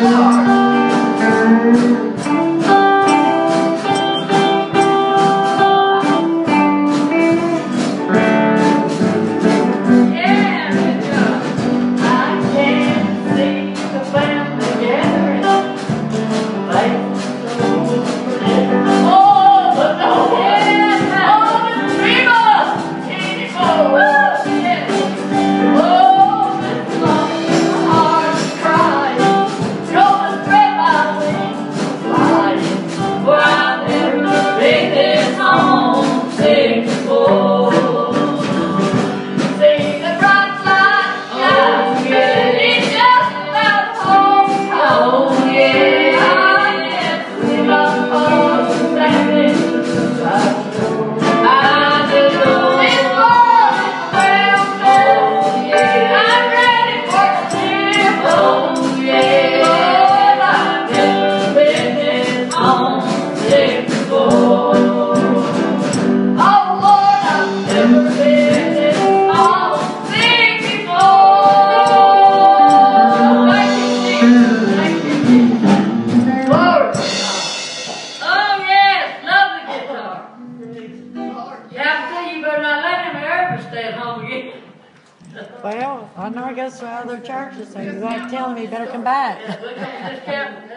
Lord. Well, I know he goes to uh, other churches, so you got to tell him he better come back. Yeah, look at this cap,